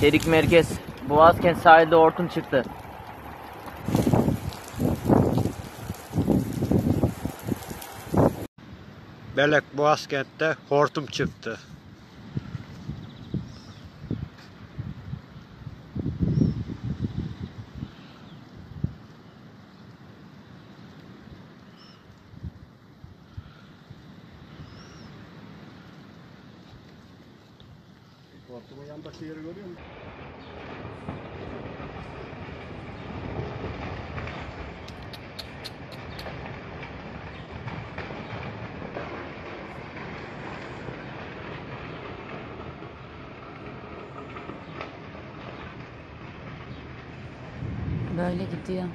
Çelik merkez. Boğazkent sahilde hortum çıktı. Belek Boğazkent'te hortum çıktı. Hortumun yanındaki yeri görüyor musun? Böyle gidiyor.